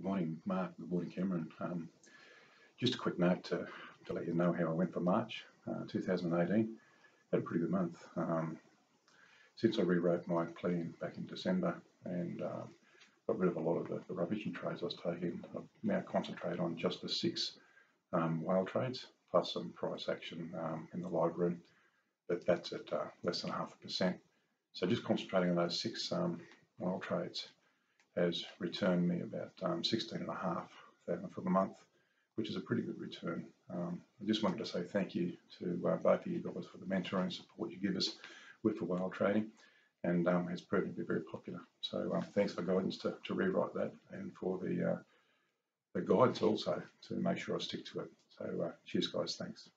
Good morning, Mark. Good morning, Cameron. Um, just a quick note to, to let you know how I went for March uh, 2018. Had a pretty good month. Um, since I rewrote my plan back in December and um, got rid of a lot of the, the and trades I was taking, I've now concentrate on just the six um, whale trades plus some price action um, in the live room. But that's at uh, less than half a percent. So just concentrating on those six um, whale trades has returned me about um, 16 and a half thousand for the month, which is a pretty good return. Um, I just wanted to say thank you to uh, both of you guys for the mentoring support you give us with the whale trading and um, has proven to be very popular. So um, thanks for guidance to, to rewrite that and for the, uh, the guidance also to make sure I stick to it. So uh, cheers guys, thanks.